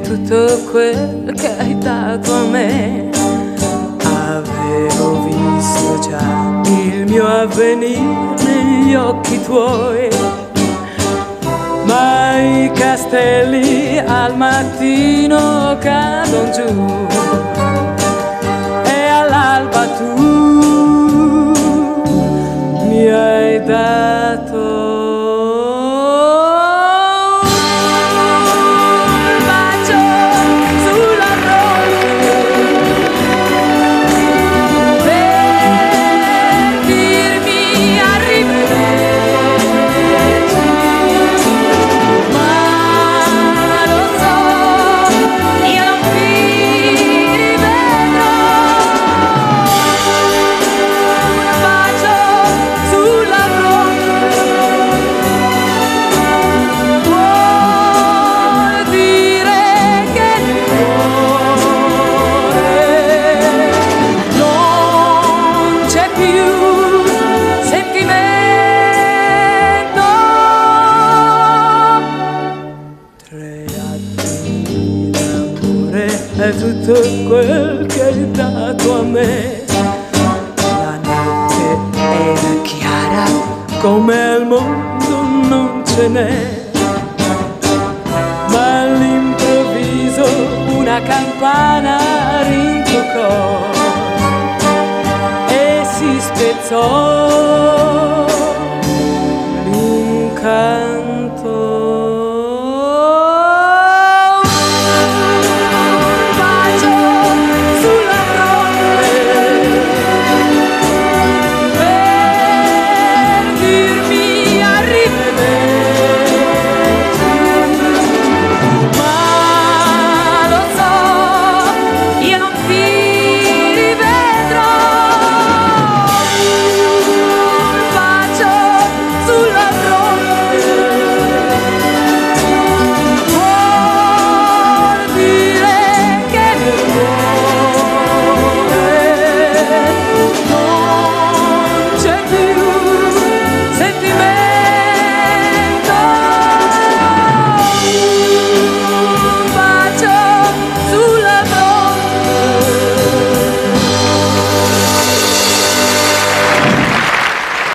tutto quel che hai dato a me. Avevo visto già il mio avvenire negli occhi tuoi, ma i castelli al mattino cadono giù e all'alba tu mi hai dato tutto quel che hai dato a me. La notte era chiara come al mondo non ce n'è. Ma all'improvviso una campana rintoccò e si spezzò